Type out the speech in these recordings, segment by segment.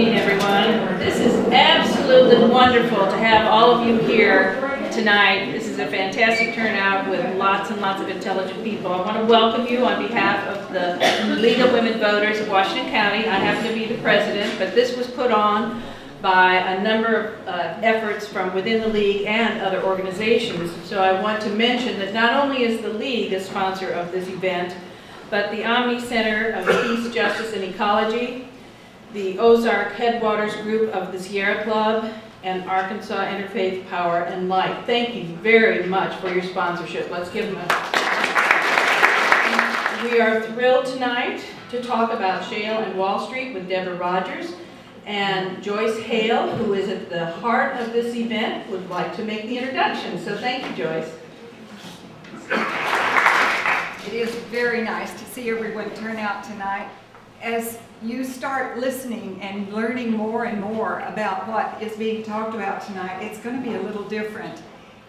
evening, everyone. This is absolutely wonderful to have all of you here tonight. This is a fantastic turnout with lots and lots of intelligent people. I want to welcome you on behalf of the League of Women Voters of Washington County. I happen to be the president, but this was put on by a number of uh, efforts from within the league and other organizations. So I want to mention that not only is the league a sponsor of this event, but the Omni Center of Peace, Justice, and Ecology, the Ozark Headwaters Group of the Sierra Club, and Arkansas Interfaith Power and Light. Thank you very much for your sponsorship. Let's give them a... We are thrilled tonight to talk about Shale and Wall Street with Deborah Rogers. And Joyce Hale, who is at the heart of this event, would like to make the introduction. So thank you, Joyce. It is very nice to see everyone turn out tonight. As you start listening and learning more and more about what is being talked about tonight, it's going to be a little different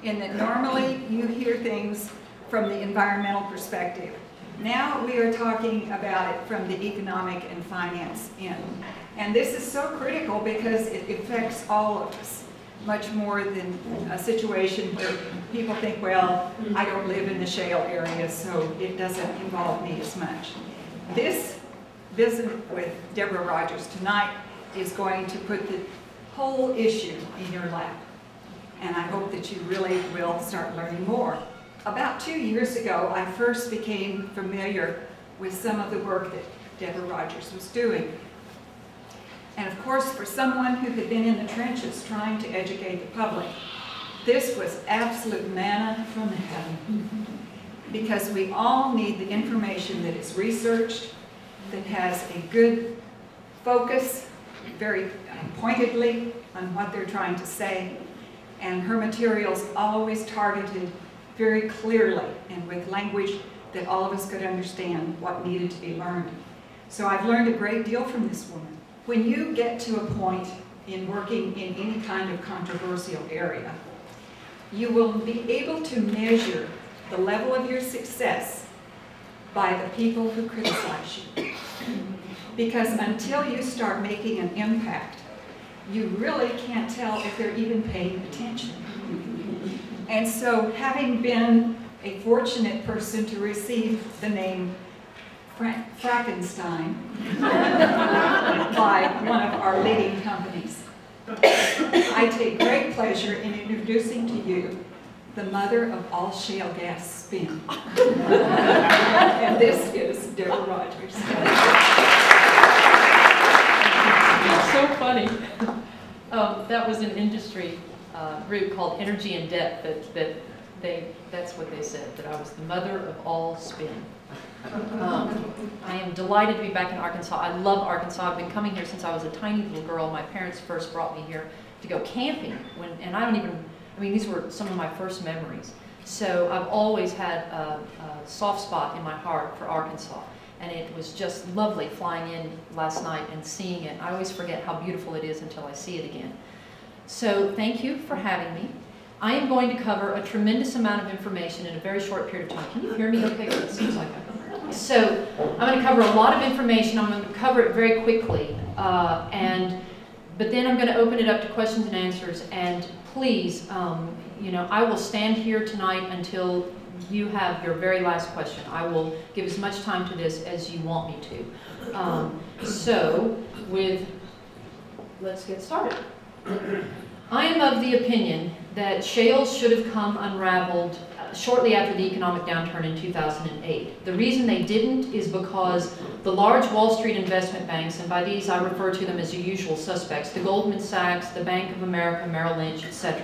in that normally you hear things from the environmental perspective. Now we are talking about it from the economic and finance end. And this is so critical because it affects all of us much more than a situation where people think, well, I don't live in the shale area, so it doesn't involve me as much. This visit with Deborah Rogers tonight is going to put the whole issue in your lap. And I hope that you really will start learning more. About two years ago, I first became familiar with some of the work that Deborah Rogers was doing. And of course, for someone who had been in the trenches trying to educate the public, this was absolute manna from heaven. Because we all need the information that is researched, that has a good focus, very um, pointedly on what they're trying to say, and her materials always targeted very clearly and with language that all of us could understand what needed to be learned. So I've learned a great deal from this woman. When you get to a point in working in any kind of controversial area, you will be able to measure the level of your success by the people who criticize you. Because until you start making an impact, you really can't tell if they're even paying attention. And so having been a fortunate person to receive the name Fra Frankenstein by one of our leading companies, I take great pleasure in introducing to you the mother of all shale gas spin. and this is Deborah Rogers. so funny. Um, that was an industry uh, group called Energy In Depth that, that they, that's what they said, that I was the mother of all spin. Um, I am delighted to be back in Arkansas. I love Arkansas. I've been coming here since I was a tiny little girl. My parents first brought me here to go camping, when, and I don't even, I mean, these were some of my first memories. So I've always had a, a soft spot in my heart for Arkansas and it was just lovely flying in last night and seeing it. I always forget how beautiful it is until I see it again. So thank you for having me. I am going to cover a tremendous amount of information in a very short period of time. Can you hear me okay? It seems like I So I'm going to cover a lot of information. I'm going to cover it very quickly. Uh, and But then I'm going to open it up to questions and answers. And please, um, you know, I will stand here tonight until you have your very last question. I will give as much time to this as you want me to. Um, so, with, let's get started. I am of the opinion that shales should have come unraveled uh, shortly after the economic downturn in 2008. The reason they didn't is because the large Wall Street investment banks, and by these I refer to them as the usual suspects, the Goldman Sachs, the Bank of America, Merrill Lynch, etc.,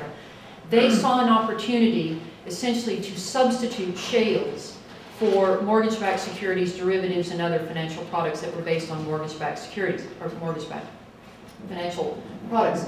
they saw an opportunity essentially to substitute shales for mortgage-backed securities, derivatives, and other financial products that were based on mortgage-backed securities, or mortgage-backed financial products.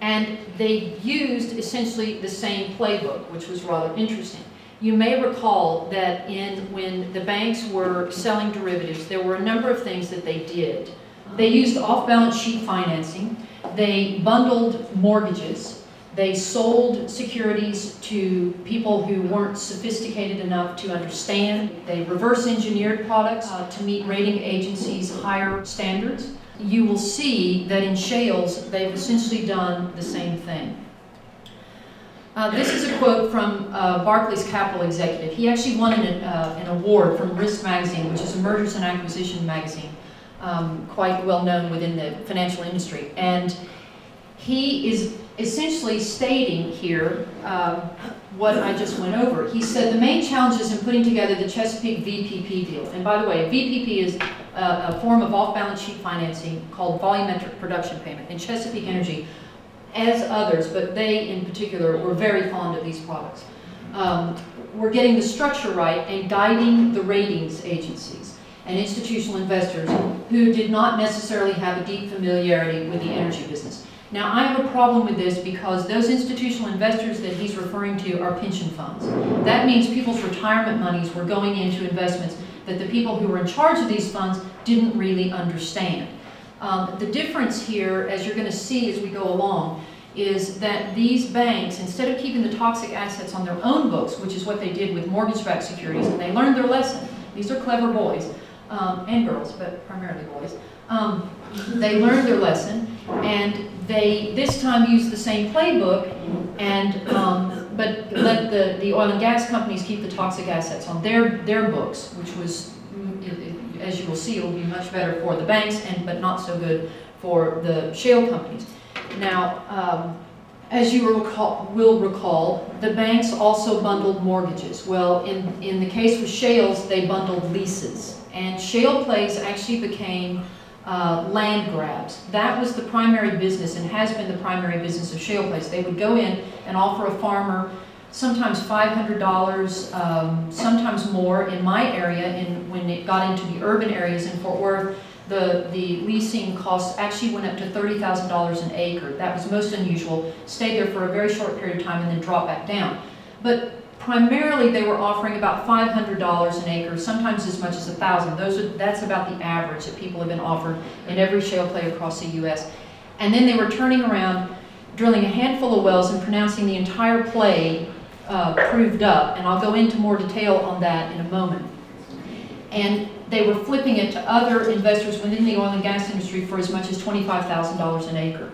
And they used essentially the same playbook, which was rather interesting. You may recall that in when the banks were selling derivatives, there were a number of things that they did. They used off-balance sheet financing. They bundled mortgages they sold securities to people who weren't sophisticated enough to understand. They reverse engineered products uh, to meet rating agencies' higher standards. you will see that in shales, they've essentially done the same thing. Uh, this is a quote from uh, Barclays Capital executive. He actually won an, uh, an award from Risk Magazine, which is a mergers and acquisition magazine, um, quite well known within the financial industry. And he is essentially stating here um, what I just went over. He said the main challenges in putting together the Chesapeake VPP deal, and by the way, VPP is a, a form of off-balance sheet financing called volumetric production payment. And Chesapeake Energy, as others, but they in particular, were very fond of these products. Um, we're getting the structure right and guiding the ratings agencies and institutional investors who did not necessarily have a deep familiarity with the energy business. Now, I have a problem with this because those institutional investors that he's referring to are pension funds. That means people's retirement monies were going into investments that the people who were in charge of these funds didn't really understand. Um, the difference here, as you're going to see as we go along, is that these banks, instead of keeping the toxic assets on their own books, which is what they did with mortgage-backed securities, and they learned their lesson. These are clever boys, um, and girls, but primarily boys. Um, they learned their lesson, and they this time used the same playbook, and um, but let the, the oil and gas companies keep the toxic assets on their their books, which was, as you will see, it will be much better for the banks, and but not so good for the shale companies. Now, um, as you recall, will recall, the banks also bundled mortgages. Well, in, in the case with shales, they bundled leases. And shale plays actually became uh, land grabs. That was the primary business and has been the primary business of shale plays. They would go in and offer a farmer sometimes $500, um, sometimes more. In my area, in, when it got into the urban areas in Fort Worth, the, the leasing costs actually went up to $30,000 an acre. That was most unusual. Stayed there for a very short period of time and then dropped back down. But primarily they were offering about $500 an acre, sometimes as much as 1000 Those are, That's about the average that people have been offered in every shale play across the U.S. And then they were turning around, drilling a handful of wells and pronouncing the entire play uh, proved up. And I'll go into more detail on that in a moment. And they were flipping it to other investors within the oil and gas industry for as much as $25,000 an acre.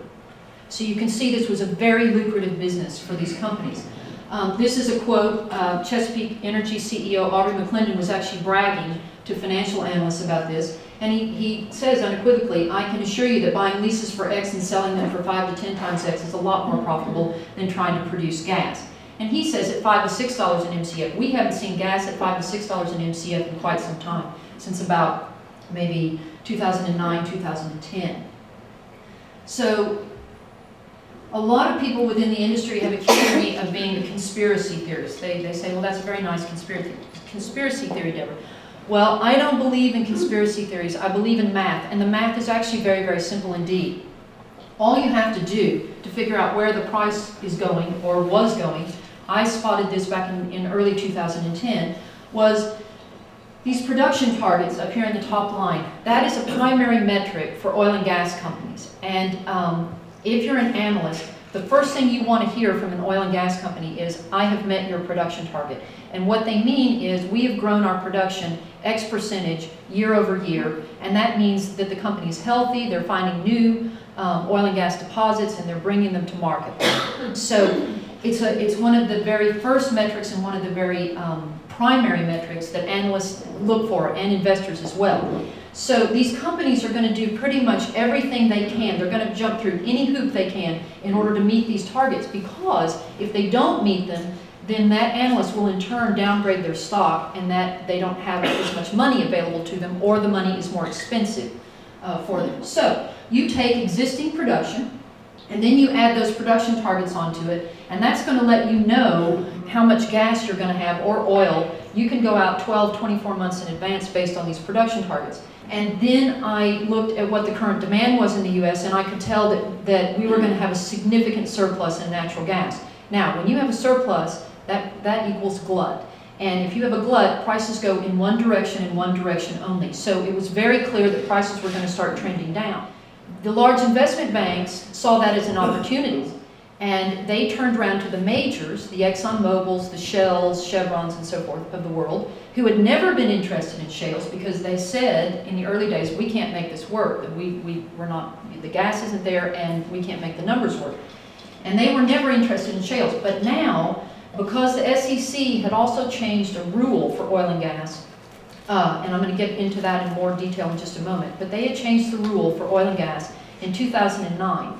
So you can see this was a very lucrative business for these companies. Um, this is a quote, uh, Chesapeake Energy CEO Aubrey McClendon was actually bragging to financial analysts about this. And he, he says unequivocally, I can assure you that buying leases for X and selling them for 5 to 10 times X is a lot more profitable than trying to produce gas. And he says at 5 to $6 an MCF. We haven't seen gas at 5 to $6 an MCF in quite some time, since about maybe 2009, 2010. So a lot of people within the industry have accused me of being a conspiracy theorist. They, they say, well, that's a very nice conspiracy, conspiracy theory, Deborah. Well, I don't believe in conspiracy theories. I believe in math, and the math is actually very, very simple indeed. All you have to do to figure out where the price is going, or was going, I spotted this back in, in early 2010, was these production targets up here in the top line. That is a primary metric for oil and gas companies. And um, if you're an analyst, the first thing you want to hear from an oil and gas company is, I have met your production target. And what they mean is, we have grown our production X percentage year over year, and that means that the company is healthy, they're finding new um, oil and gas deposits, and they're bringing them to market. so it's, a, it's one of the very first metrics and one of the very um, primary metrics that analysts look for, and investors as well. So these companies are going to do pretty much everything they can. They're going to jump through any hoop they can in order to meet these targets because if they don't meet them, then that analyst will in turn downgrade their stock and that they don't have as much money available to them or the money is more expensive uh, for them. So you take existing production and then you add those production targets onto it and that's going to let you know how much gas you're going to have or oil. You can go out 12, 24 months in advance based on these production targets. And then I looked at what the current demand was in the U.S. and I could tell that, that we were going to have a significant surplus in natural gas. Now, when you have a surplus, that, that equals glut. And if you have a glut, prices go in one direction and one direction only. So it was very clear that prices were going to start trending down. The large investment banks saw that as an opportunity. And they turned around to the majors, the Exxon Mobils, the Shells, Chevrons, and so forth of the world, who had never been interested in shales because they said in the early days, we can't make this work. We, we, we're not, the gas isn't there and we can't make the numbers work. And they were never interested in shales. But now, because the SEC had also changed a rule for oil and gas, uh, and I'm going to get into that in more detail in just a moment, but they had changed the rule for oil and gas in 2009.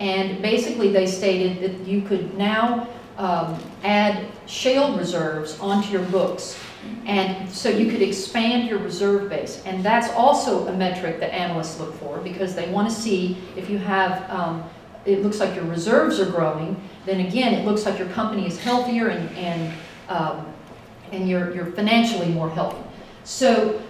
And basically, they stated that you could now um, add shale reserves onto your books. And so you could expand your reserve base. And that's also a metric that analysts look for because they want to see if you have, um, it looks like your reserves are growing, then again, it looks like your company is healthier and, and, um, and you're, you're financially more healthy. So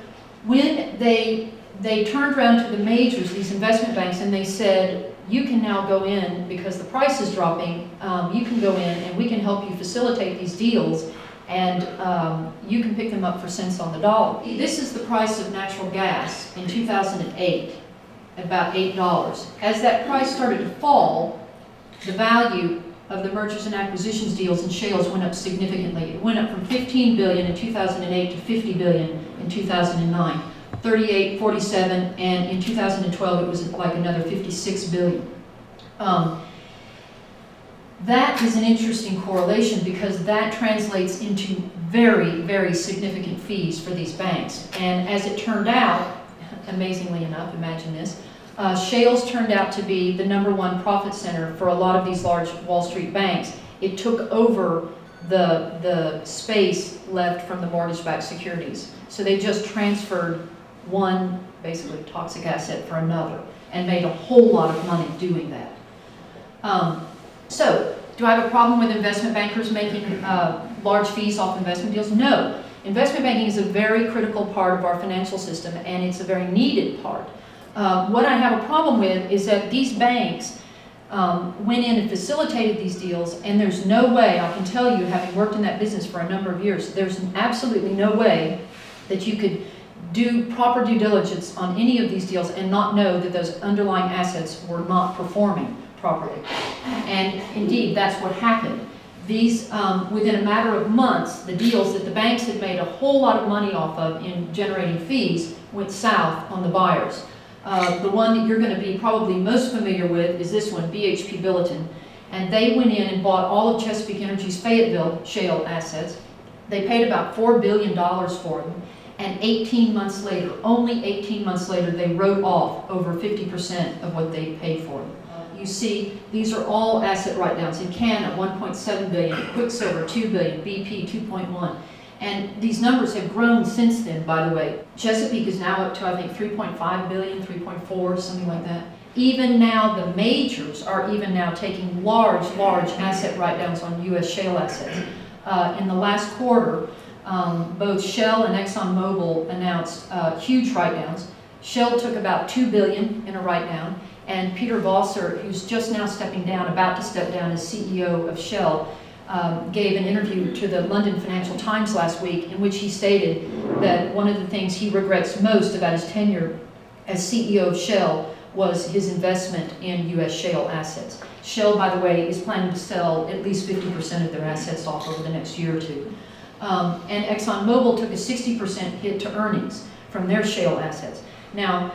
when they, they turned around to the majors, these investment banks, and they said, you can now go in, because the price is dropping, um, you can go in and we can help you facilitate these deals and um, you can pick them up for cents on the dollar. This is the price of natural gas in 2008, about $8. As that price started to fall, the value of the mergers and acquisitions deals in shales went up significantly. It went up from 15 billion in 2008 to 50 billion in 2009. 38, 47, and in 2012 it was like another 56 billion. Um, that is an interesting correlation because that translates into very, very significant fees for these banks. And as it turned out, amazingly enough, imagine this, uh, shales turned out to be the number one profit center for a lot of these large Wall Street banks. It took over the, the space left from the mortgage-backed securities. So they just transferred one basically toxic asset for another and made a whole lot of money doing that. Um, so, do I have a problem with investment bankers making uh, large fees off investment deals? No. Investment banking is a very critical part of our financial system and it's a very needed part. Uh, what I have a problem with is that these banks um, went in and facilitated these deals and there's no way, I can tell you having worked in that business for a number of years, there's absolutely no way that you could do proper due diligence on any of these deals and not know that those underlying assets were not performing properly. And indeed, that's what happened. These, um, within a matter of months, the deals that the banks had made a whole lot of money off of in generating fees went south on the buyers. Uh, the one that you're going to be probably most familiar with is this one, BHP Billiton. And they went in and bought all of Chesapeake Energy's Fayetteville shale assets. They paid about $4 billion for them and 18 months later, only 18 months later, they wrote off over 50% of what they paid for them. You see, these are all asset write-downs. Encana, 1.7 billion, Quicksilver, 2 billion, BP, 2.1. And these numbers have grown since then, by the way. Chesapeake is now up to, I think, 3.5 billion, 3.4, something like that. Even now, the majors are even now taking large, large asset write-downs on U.S. shale assets. Uh, in the last quarter, um, both Shell and ExxonMobil announced uh, huge write-downs. Shell took about 2 billion in a write-down, and Peter Voser, who's just now stepping down, about to step down as CEO of Shell, um, gave an interview to the London Financial Times last week in which he stated that one of the things he regrets most about his tenure as CEO of Shell was his investment in U.S. shale assets. Shell, by the way, is planning to sell at least 50% of their assets off over the next year or two. Um, and ExxonMobil took a 60% hit to earnings from their shale assets. Now,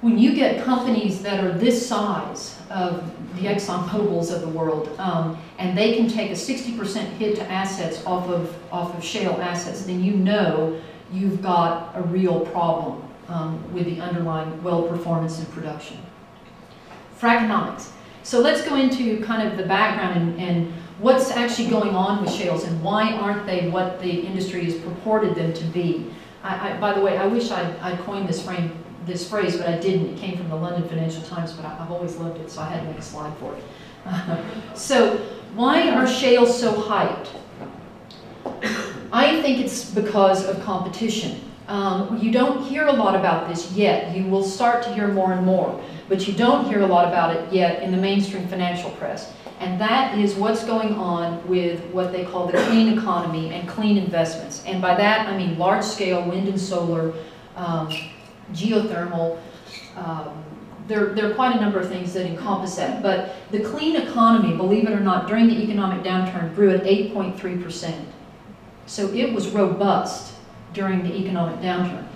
when you get companies that are this size of the ExxonMobils of the world, um, and they can take a 60% hit to assets off of, off of shale assets, then you know you've got a real problem um, with the underlying well performance and production. Frackonomics. So let's go into kind of the background and, and what's actually going on with shales and why aren't they what the industry has purported them to be. I, I, by the way, I wish I'd, I'd coined this, frame, this phrase, but I didn't. It came from the London Financial Times, but I, have always loved it, so I had to make a slide for it. so why are shales so hyped? I think it's because of competition. Um, you don't hear a lot about this yet. You will start to hear more and more, but you don't hear a lot about it yet in the mainstream financial press. And that is what's going on with what they call the clean economy and clean investments. And by that, I mean large-scale wind and solar, um, geothermal, um, there, there are quite a number of things that encompass that. But the clean economy, believe it or not, during the economic downturn grew at 8.3%. So it was robust during the economic downturn.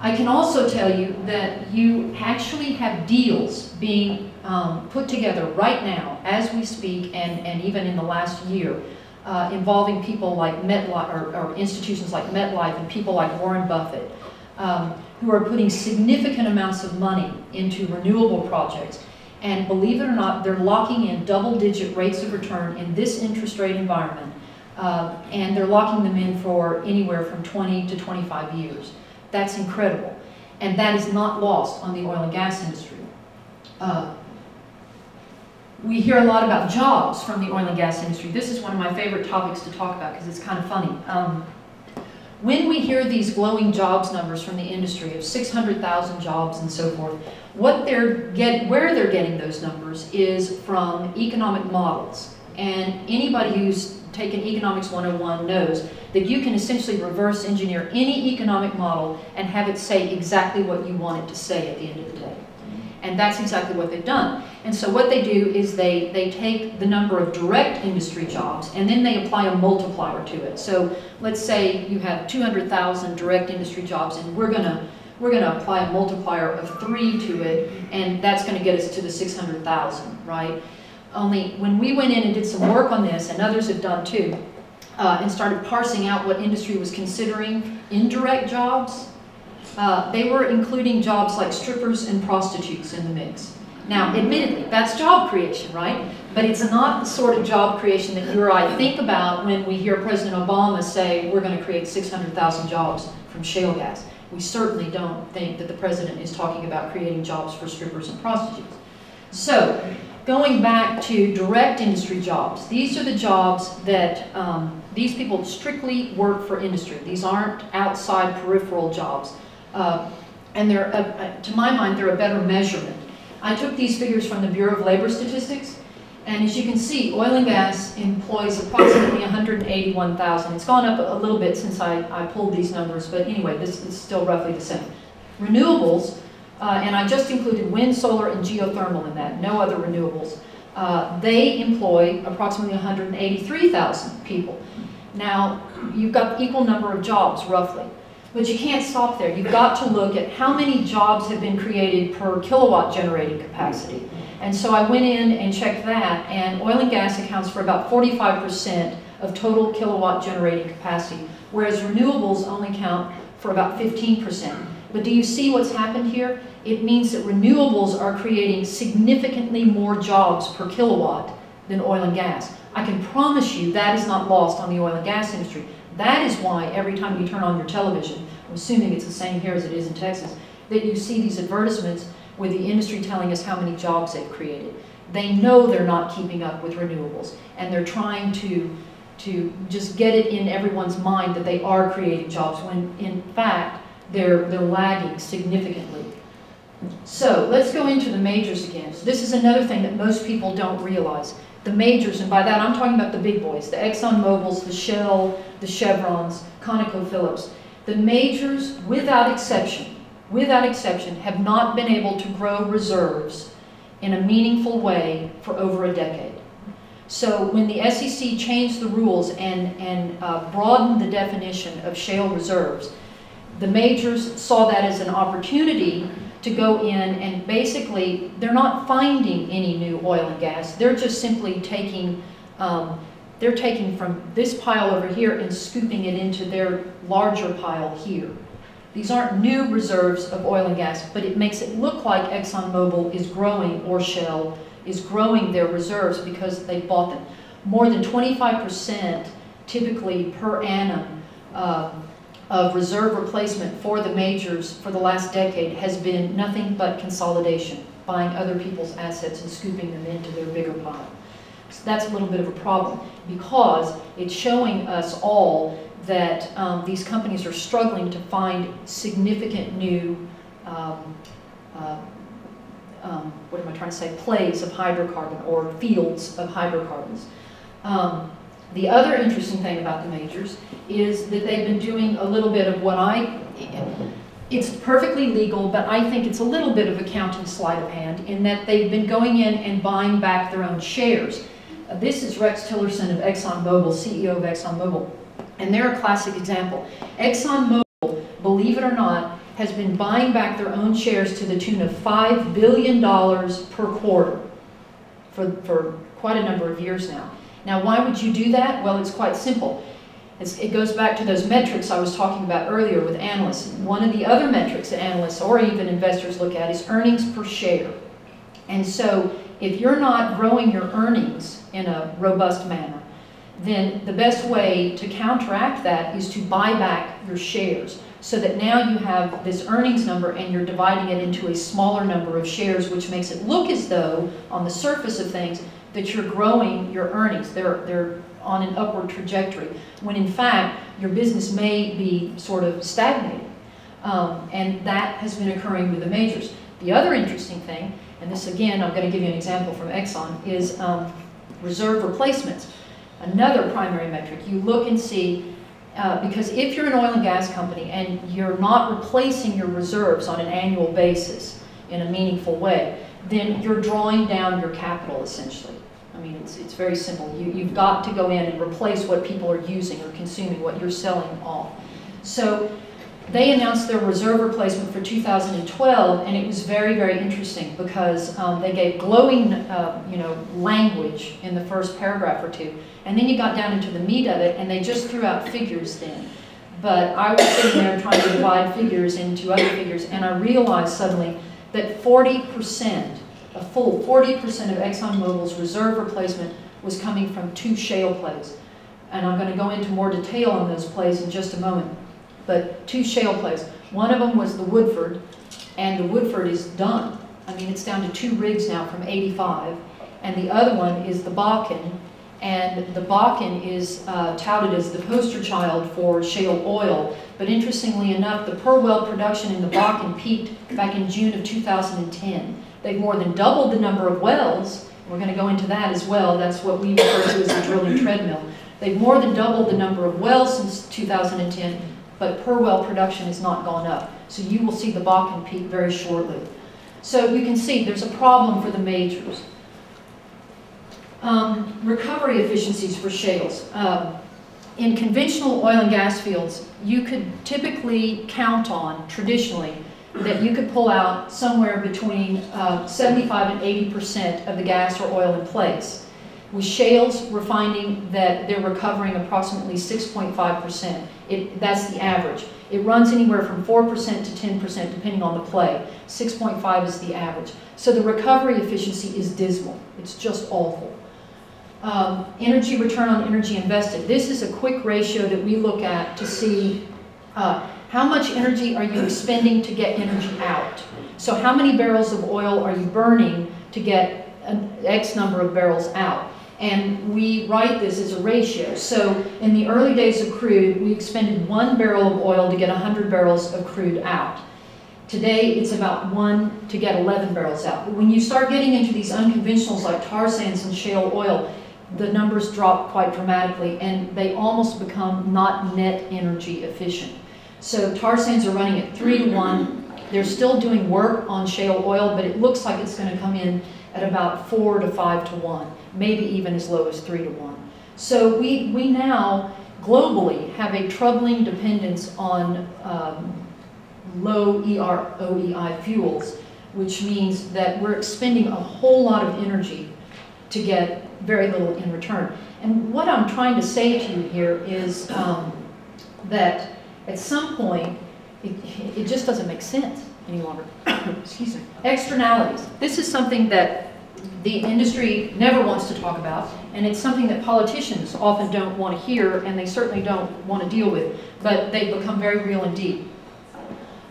I can also tell you that you actually have deals being um, put together right now as we speak and, and even in the last year uh, involving people like MetLife or, or, institutions like MetLife and people like Warren Buffett um, who are putting significant amounts of money into renewable projects. And believe it or not, they're locking in double digit rates of return in this interest rate environment. Uh, and they're locking them in for anywhere from 20 to 25 years. That's incredible. And that is not lost on the oil and gas industry. Uh, we hear a lot about jobs from the oil and gas industry. This is one of my favorite topics to talk about because it's kind of funny. Um, when we hear these glowing jobs numbers from the industry of 600,000 jobs and so forth, what they're get, where they're getting those numbers is from economic models. And anybody who's taken Economics 101 knows that you can essentially reverse engineer any economic model and have it say exactly what you want it to say at the end of the day. And that's exactly what they've done. And so what they do is they, they take the number of direct industry jobs and then they apply a multiplier to it. So let's say you have 200,000 direct industry jobs and we're gonna we're going to apply a multiplier of 3 to it, and that's going to get us to the 600,000, right? Only when we went in and did some work on this, and others have done too, uh, and started parsing out what industry was considering indirect jobs, uh, they were including jobs like strippers and prostitutes in the mix. Now, admittedly, that's job creation, right? But it's not the sort of job creation that you or I think about when we hear President Obama say we're going to create 600,000 jobs from shale gas. We certainly don't think that the president is talking about creating jobs for strippers and prostitutes. So, going back to direct industry jobs, these are the jobs that um, these people strictly work for industry. These aren't outside peripheral jobs. Uh, and they're, a, a, to my mind, they're a better measurement. I took these figures from the Bureau of Labor Statistics, and as you can see, oil and gas employs approximately 181,000. It's gone up a little bit since I, I pulled these numbers, but anyway, this is still roughly the same. Renewables, uh, and I just included wind, solar, and geothermal in that, no other renewables. Uh, they employ approximately 183,000 people. Now, you've got equal number of jobs, roughly. But you can't stop there. You've got to look at how many jobs have been created per kilowatt generating capacity. And so I went in and checked that, and oil and gas accounts for about 45% of total kilowatt generating capacity, whereas renewables only count for about 15%. But do you see what's happened here? It means that renewables are creating significantly more jobs per kilowatt than oil and gas. I can promise you that is not lost on the oil and gas industry. That is why every time you turn on your television, I'm assuming it's the same here as it is in Texas, that you see these advertisements with the industry telling us how many jobs they've created. They know they're not keeping up with renewables, and they're trying to, to just get it in everyone's mind that they are creating jobs, when in fact, they're, they're lagging significantly. So let's go into the majors again. So this is another thing that most people don't realize the majors, and by that I'm talking about the big boys, the Exxon Mobils, the Shell, the Chevrons, ConocoPhillips. The majors, without exception, without exception, have not been able to grow reserves in a meaningful way for over a decade. So when the SEC changed the rules and, and uh, broadened the definition of shale reserves, the majors saw that as an opportunity to go in and basically, they're not finding any new oil and gas. They're just simply taking, um, they're taking from this pile over here and scooping it into their larger pile here. These aren't new reserves of oil and gas, but it makes it look like ExxonMobil is growing, or Shell is growing their reserves because they bought them. More than 25% typically per annum uh, of reserve replacement for the majors for the last decade has been nothing but consolidation, buying other people's assets and scooping them into their bigger pile. So that's a little bit of a problem because it's showing us all that um, these companies are struggling to find significant new, um, uh, um, what am I trying to say, plays of hydrocarbon or fields of hydrocarbons. Um, the other interesting thing about the majors is that they've been doing a little bit of what I, it's perfectly legal, but I think it's a little bit of accounting sleight of hand in that they've been going in and buying back their own shares. Uh, This is Rex Tillerson of ExxonMobil, CEO of ExxonMobil, and they're a classic example. ExxonMobil, believe it or not, has been buying back their own shares to the tune of $5 billion per quarter for, for quite a number of years now. Now, why would you do that? Well, it's quite simple. It's, it goes back to those metrics I was talking about earlier with analysts. One of the other metrics that analysts or even investors look at is earnings per share. And so if you're not growing your earnings in a robust manner, then the best way to counteract that is to buy back your shares so that now you have this earnings number and you're dividing it into a smaller number of shares, which makes it look as though, on the surface of things, that you're growing your earnings. They're, they're on an upward trajectory, when in fact, your business may be sort of stagnating. Um, and that has been occurring with the majors. The other interesting thing, and this again, I'm going to give you an example from Exxon, is um, reserve replacements. Another primary metric. You look and see, uh, because if you're an oil and gas company and you're not replacing your reserves on an annual basis in a meaningful way, then you're drawing down your capital essentially. Mean, it's, it's very simple. You, you've got to go in and replace what people are using or consuming, what you're selling off. So they announced their reserve replacement for 2012, and it was very, very interesting because um, they gave glowing, uh, you know, language in the first paragraph or two, and then you got down into the meat of it, and they just threw out figures then. But I was sitting there trying to divide figures into other figures, and I realized suddenly that 40%, a full 40% of ExxonMobil's reserve replacement was coming from two shale plays. And I'm going to go into more detail on those plays in just a moment but two shale plays. One of them was the Woodford, and the Woodford is done. I mean, it's down to two rigs now from 85. And the other one is the Bakken, and the Bakken is uh, touted as the poster child for shale oil. But interestingly enough, the per well production in the Bakken peaked back in June of 2010. They've more than doubled the number of wells. We're going to go into that as well. That's what we refer to as the drilling treadmill. They've more than doubled the number of wells since 2010, but per well production has not gone up. So you will see the Bakken peak very shortly. So you can see there's a problem for the majors. Um, recovery efficiencies for shales. Um, in conventional oil and gas fields, you could typically count on, traditionally, that you could pull out somewhere between uh, 75 and 80% of the gas or oil in place. With shales, we're finding that they're recovering approximately 6.5%. It, that's the average. It runs anywhere from 4% to 10% depending on the play. 6.5 is the average. So the recovery efficiency is dismal. It's just awful. Um, energy return on energy invested. This is a quick ratio that we look at to see uh, how much energy are you expending to get energy out. So how many barrels of oil are you burning to get an X number of barrels out? And we write this as a ratio. So in the early days of crude, we expended one barrel of oil to get 100 barrels of crude out. Today, it's about one to get 11 barrels out. But when you start getting into these unconventionals like tar sands and shale oil, the numbers drop quite dramatically and they almost become not net energy efficient. So tar sands are running at three to one. They're still doing work on shale oil, but it looks like it's going to come in at about four to five to one, maybe even as low as three to one. So we, we now globally have a troubling dependence on um, low EROEI fuels, which means that we're expending a whole lot of energy to get very little in return. And what I'm trying to say to you here is um, that at some point, it, it just doesn't make sense any longer. Excuse me. Externalities. This is something that the industry never wants to talk about, and it's something that politicians often don't want to hear, and they certainly don't want to deal with, but they become very real indeed.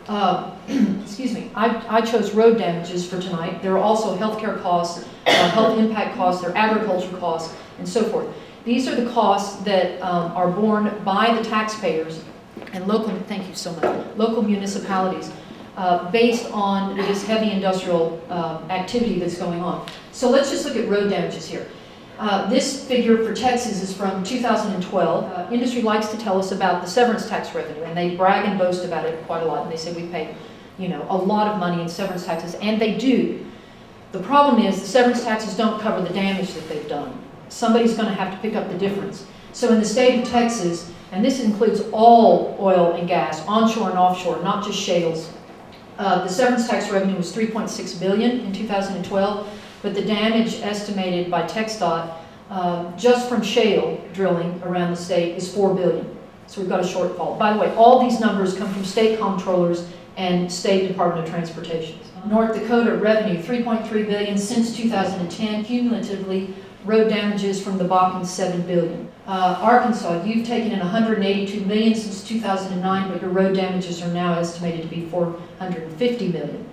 Uh, excuse me, I, I, chose road damages for tonight. There are also healthcare costs, uh, health impact costs, there are agriculture costs, and so forth. These are the costs that um, are borne by the taxpayers and local, thank you so much, local municipalities uh, based on this heavy industrial uh, activity that's going on. So let's just look at road damages here. Uh, This figure for Texas is from 2012. Uh, Industry likes to tell us about the severance tax revenue, and they brag and boast about it quite a lot. And they say we pay, you know, a lot of money in severance taxes, and they do. The problem is the severance taxes don't cover the damage that they've done. Somebody's going to have to pick up the difference. So in the state of Texas, and this includes all oil and gas, onshore and offshore, not just shales, uh, the severance tax revenue was 3.6 billion in 2012, but the damage estimated by TxDOT uh, just from shale drilling around the state is 4 billion. So we've got a shortfall. By the way, all these numbers come from state comptrollers and State Department of Transportation. North Dakota revenue 3.3 billion since 2010, cumulatively road damages from the Bakken 7 billion. Uh, Arkansas, you've taken in 182 million since 2009, but your road damages are now estimated to be 450 million.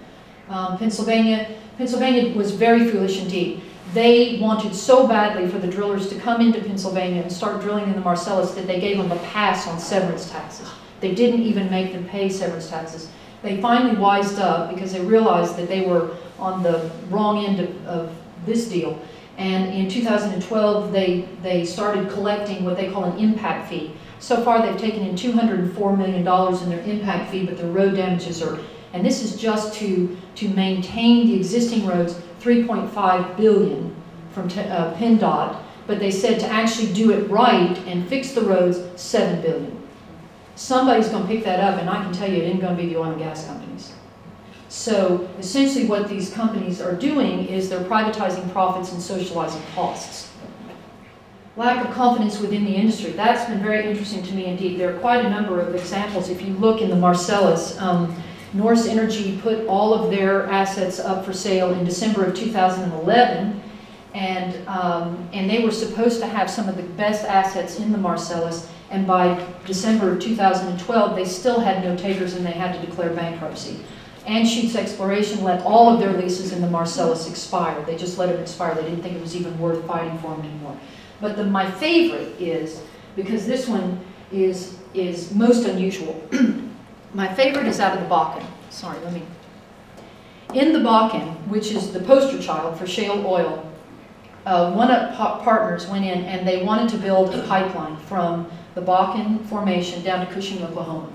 Um, Pennsylvania, Pennsylvania was very foolish indeed. They wanted so badly for the drillers to come into Pennsylvania and start drilling in the Marcellus that they gave them a pass on severance taxes. They didn't even make them pay severance taxes. They finally wised up because they realized that they were on the wrong end of, of this deal. And in 2012, they, they started collecting what they call an impact fee. So far, they've taken in $204 million in their impact fee, but their road damages are, and this is just to, to maintain the existing roads, 3.5 billion from T- uh, PennDOT, but they said to actually do it right and fix the roads, 7 billion. Somebody's going to pick that up, and I can tell you it ain't going to be the oil and gas companies. So essentially what these companies are doing is they're privatizing profits and socializing costs. Lack of confidence within the industry. That's been very interesting to me indeed. There are quite a number of examples. If you look in the Marcellus, um, Norse Energy put all of their assets up for sale in December of 2011, and, um, and they were supposed to have some of the best assets in the Marcellus, and by December of 2012, they still had no takers and they had to declare bankruptcy. Anschutz Exploration let all of their leases in the Marcellus expire. They just let them expire. They didn't think it was even worth fighting for them anymore. But the, my favorite is, because this one is, is most unusual, my favorite is out of the Bakken. Sorry, let me. In the Bakken, which is the poster child for shale oil, uh, one of pa partners went in and they wanted to build a pipeline from the Bakken Formation down to Cushing, Oklahoma.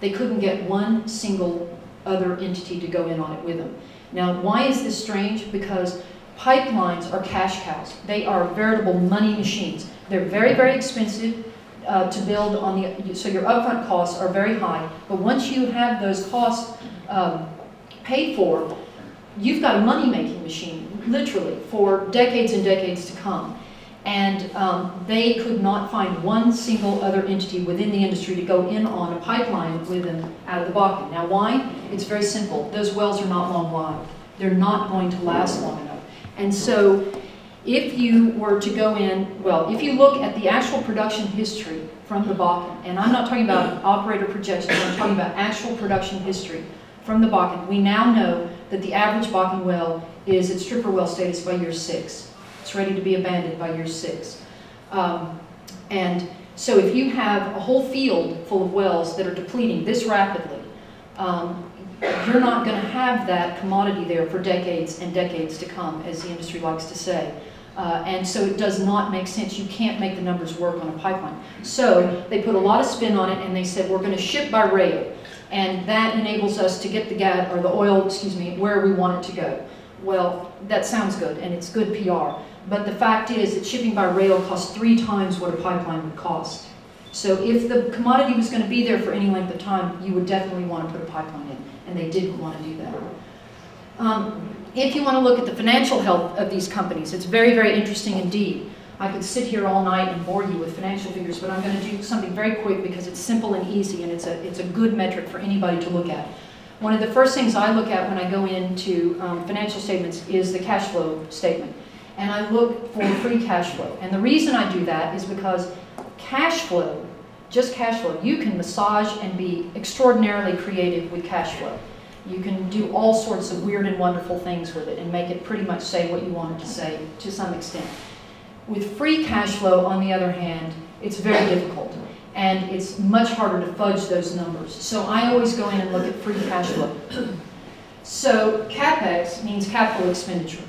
They couldn't get one single other entity to go in on it with them. Now, why is this strange? Because pipelines are cash cows. They are veritable money machines. They're very, very expensive uh, to build on the, so your upfront costs are very high. But once you have those costs um, paid for, you've got a money-making machine, literally, for decades and decades to come. And um, they could not find one single other entity within the industry to go in on a pipeline with them out of the Bakken. Now why? It's very simple. Those wells are not long lived. They're not going to last long enough. And so if you were to go in, well, if you look at the actual production history from the Bakken, and I'm not talking about operator projections, I'm talking about actual production history from the Bakken, we now know that the average Bakken well is at stripper well status by year six. It's ready to be abandoned by year six. Um, and so if you have a whole field full of wells that are depleting this rapidly, um, you're not going to have that commodity there for decades and decades to come, as the industry likes to say. Uh, and so it does not make sense. You can't make the numbers work on a pipeline. So they put a lot of spin on it and they said, we're going to ship by rail. And that enables us to get the gas, or the oil, excuse me, where we want it to go. Well, that sounds good and it's good PR. But the fact is that shipping by rail costs three times what a pipeline would cost. So if the commodity was going to be there for any length of time, you would definitely want to put a pipeline in, and they didn't want to do that. Um, if you want to look at the financial health of these companies, it's very, very interesting indeed. I could sit here all night and bore you with financial figures, but I'm going to do something very quick because it's simple and easy, and it's a, it's a good metric for anybody to look at. One of the first things I look at when I go into um, financial statements is the cash flow statement and I look for free cash flow. And the reason I do that is because cash flow, just cash flow, you can massage and be extraordinarily creative with cash flow. You can do all sorts of weird and wonderful things with it and make it pretty much say what you want it to say to some extent. With free cash flow, on the other hand, it's very difficult and it's much harder to fudge those numbers. So I always go in and look at free cash flow. So CapEx means capital expenditure.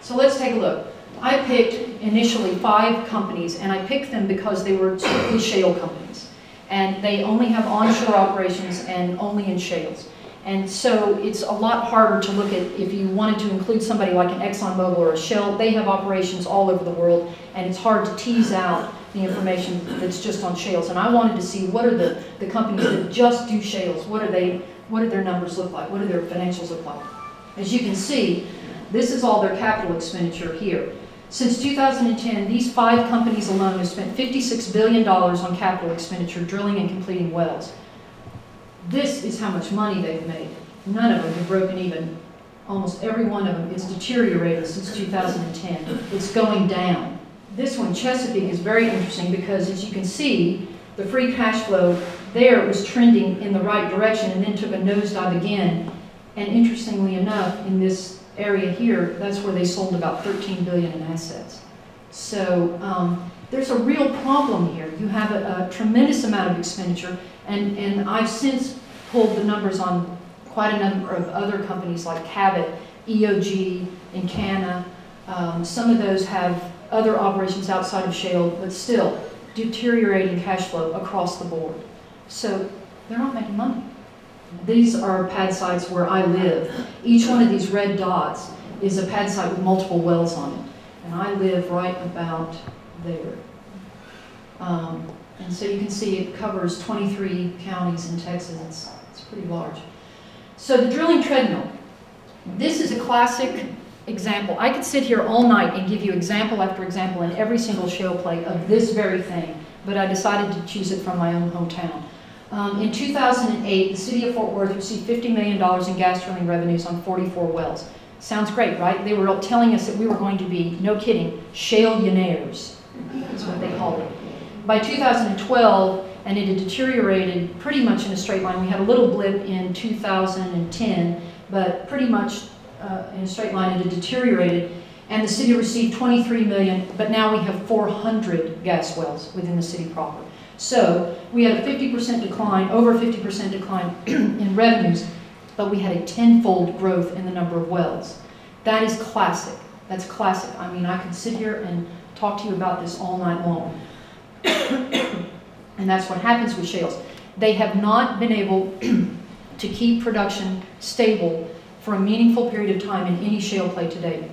So let's take a look. I picked initially five companies, and I picked them because they were strictly shale companies. And they only have onshore operations and only in shales. And so it's a lot harder to look at, if you wanted to include somebody like an ExxonMobil or a Shell, they have operations all over the world, and it's hard to tease out the information that's just on shales. And I wanted to see what are the, the companies that just do shales, what are they, what do their numbers look like, what do their financials look like? As you can see, this is all their capital expenditure here. Since 2010, these five companies alone have spent $56 billion on capital expenditure drilling and completing wells. This is how much money they've made. None of them have broken even. Almost every one of them is deteriorated since 2010. It's going down. This one, Chesapeake, is very interesting because as you can see, the free cash flow there was trending in the right direction and then took a nosedive again. And interestingly enough, in this area here, that's where they sold about 13 billion in assets. So um, there's a real problem here. You have a, a tremendous amount of expenditure, and, and I've since pulled the numbers on quite a number of other companies like Cabot, EOG, Encana. Um, some of those have other operations outside of shale, but still deteriorating cash flow across the board. So they're not making money. These are pad sites where I live. Each one of these red dots is a pad site with multiple wells on it. And I live right about there. Um, and so you can see it covers 23 counties in Texas. It's, it's pretty large. So the drilling treadmill. This is a classic example. I could sit here all night and give you example after example in every single shale play of this very thing, but I decided to choose it from my own hometown. Um, in 2008, the city of Fort Worth received $50 million in gas drilling revenues on 44 wells. Sounds great, right? They were telling us that we were going to be, no kidding, shaleionaires. That's what they called it. By 2012, and it had deteriorated pretty much in a straight line. We had a little blip in 2010, but pretty much uh, in a straight line it had deteriorated. And the city received 23 million, but now we have 400 gas wells within the city proper. So we had a 50% decline, over 50% decline in revenues, but we had a tenfold growth in the number of wells. That is classic. That's classic. I mean, I could sit here and talk to you about this all night long. and that's what happens with shales. They have not been able to keep production stable for a meaningful period of time in any shale play today.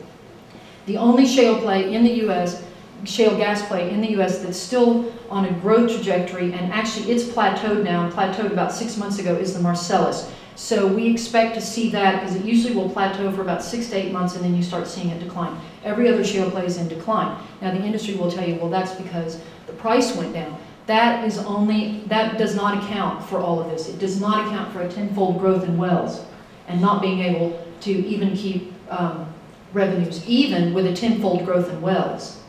The only shale play in the U.S., shale gas play in the U.S. that's still on a growth trajectory, and actually it's plateaued now, plateaued about six months ago, is the Marcellus. So we expect to see that, because it usually will plateau for about six to eight months, and then you start seeing it decline. Every other shale play is in decline. Now the industry will tell you, well, that's because the price went down. That is only, that does not account for all of this. It does not account for a tenfold growth in wells and not being able to even keep um, revenues, even with a tenfold growth in wells.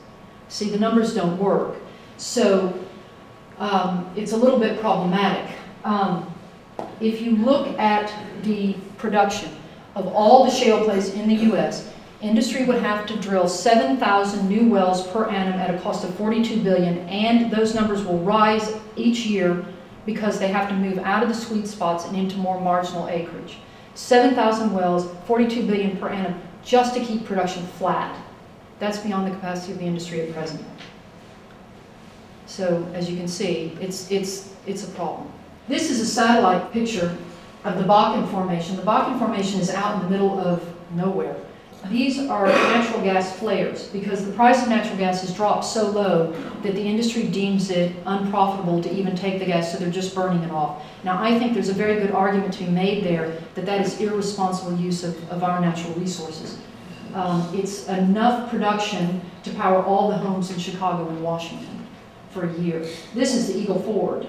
See, the numbers don't work. So um, it's a little bit problematic. Um, if you look at the production of all the shale plays in the U.S., industry would have to drill 7,000 new wells per annum at a cost of 42 billion, and those numbers will rise each year because they have to move out of the sweet spots and into more marginal acreage. 7,000 wells, 42 billion per annum, just to keep production flat. That's beyond the capacity of the industry at present. So as you can see, it's, it's, it's a problem. This is a satellite picture of the Bakken Formation. The Bakken Formation is out in the middle of nowhere. These are natural gas flares because the price of natural gas has dropped so low that the industry deems it unprofitable to even take the gas, so they're just burning it off. Now, I think there's a very good argument to be made there that that is irresponsible use of, of our natural resources. Um, it's enough production to power all the homes in Chicago and Washington for a year. This is the Eagle Ford